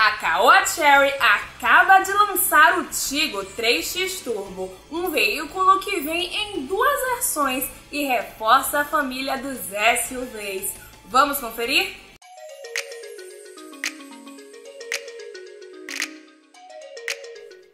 A Caoa Cherry acaba de lançar o Tigo 3X Turbo, um veículo que vem em duas versões e reforça a família dos SUVs. Vamos conferir?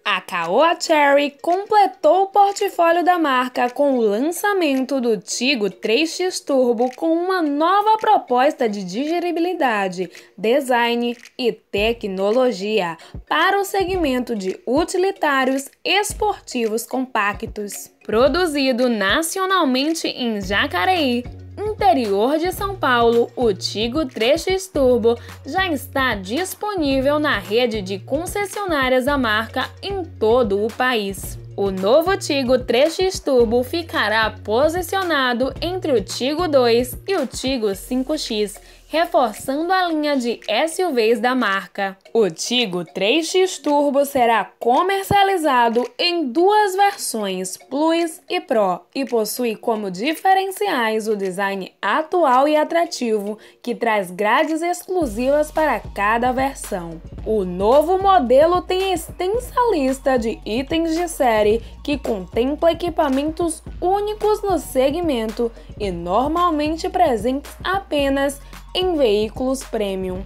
A Caoa Cherry completou o portfólio da marca com o lançamento do Tigo 3X Turbo com uma nova proposta de digeribilidade, design e tecnologia para o segmento de utilitários esportivos compactos. Produzido nacionalmente em Jacareí, interior de São Paulo, o Tigo 3X Turbo já está disponível na rede de concessionárias da marca em todo o país. O novo Tigo 3X Turbo ficará posicionado entre o Tigo 2 e o Tigo 5X reforçando a linha de SUVs da marca. O Tigo 3X Turbo será comercializado em duas versões, Plus e Pro, e possui como diferenciais o design atual e atrativo, que traz grades exclusivas para cada versão. O novo modelo tem extensa lista de itens de série que contempla equipamentos únicos no segmento e normalmente presentes apenas em veículos premium.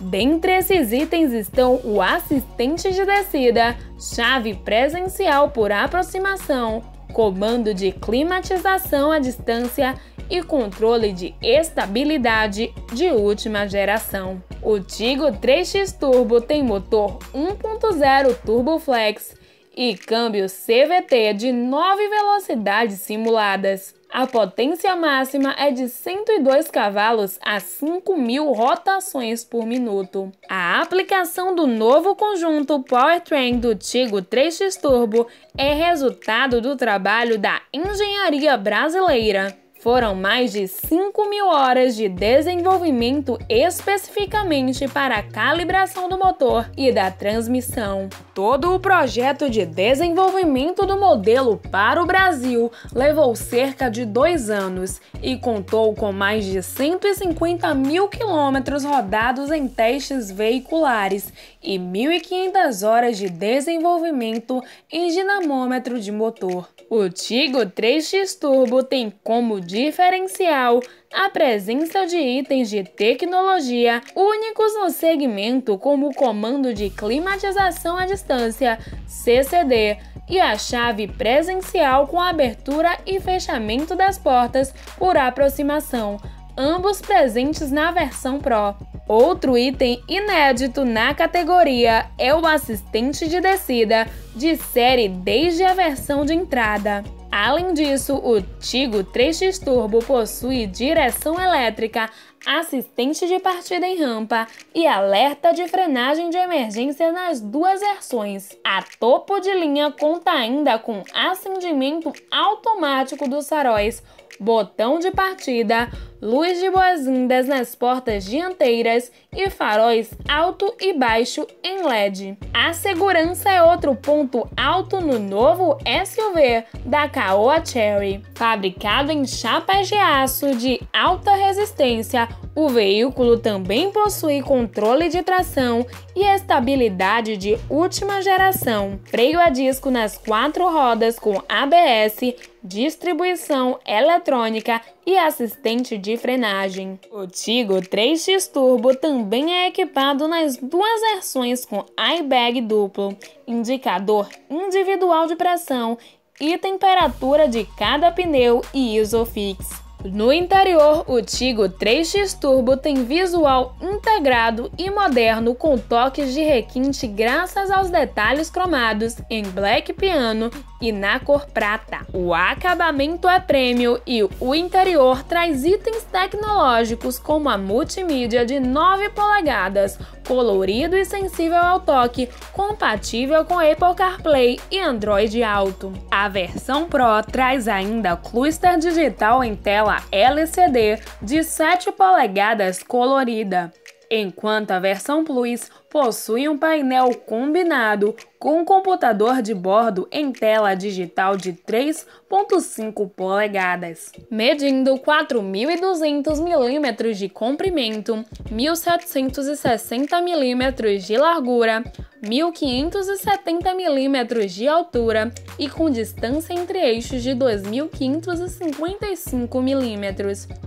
Dentre esses itens estão o assistente de descida, chave presencial por aproximação, comando de climatização à distância e controle de estabilidade de última geração. O Tigo 3X Turbo tem motor 1.0 Turbo Flex e câmbio CVT de 9 velocidades simuladas. A potência máxima é de 102 cavalos a 5.000 rotações por minuto. A aplicação do novo conjunto Powertrain do Tigo 3X Turbo é resultado do trabalho da engenharia brasileira. Foram mais de 5 mil horas de desenvolvimento especificamente para a calibração do motor e da transmissão. Todo o projeto de desenvolvimento do modelo para o Brasil levou cerca de dois anos e contou com mais de 150 mil quilômetros rodados em testes veiculares e 1.500 horas de desenvolvimento em dinamômetro de motor. O Tigo 3X Turbo tem como diferencial a presença de itens de tecnologia únicos no segmento, como o comando de climatização à distância CCD e a chave presencial com abertura e fechamento das portas por aproximação, ambos presentes na versão Pro. Outro item inédito na categoria é o assistente de descida de série desde a versão de entrada. Além disso, o Tigo 3X Turbo possui direção elétrica, assistente de partida em rampa e alerta de frenagem de emergência nas duas versões. A topo de linha conta ainda com acendimento automático dos faróis, botão de partida, luz de boas-vindas nas portas dianteiras e faróis alto e baixo em LED. A segurança é outro ponto alto no novo SUV da Caoa Cherry. Fabricado em chapas de aço de alta resistência, o veículo também possui controle de tração e estabilidade de última geração, freio a disco nas quatro rodas com ABS, distribuição eletrônica e assistente de frenagem. O Tigo 3X Turbo também é equipado nas duas versões com airbag duplo, indicador individual de pressão e temperatura de cada pneu e Isofix. No interior, o Tigo 3X Turbo tem visual integrado e moderno com toques de requinte graças aos detalhes cromados em black piano e na cor prata. O acabamento é prêmio e o interior traz itens tecnológicos como a multimídia de 9 polegadas, colorido e sensível ao toque, compatível com Apple CarPlay e Android Auto. A versão Pro traz ainda cluster digital em tela LCD de 7 polegadas colorida enquanto a versão Plus possui um painel combinado com um computador de bordo em tela digital de 3.5 polegadas, medindo 4.200 mm de comprimento, 1.760 mm de largura, 1.570 mm de altura e com distância entre eixos de 2.555 mm.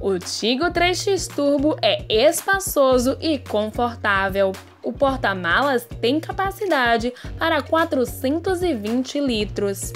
O Tigo 3X Turbo é espaçoso e confortável. O porta-malas tem capacidade para 420 litros.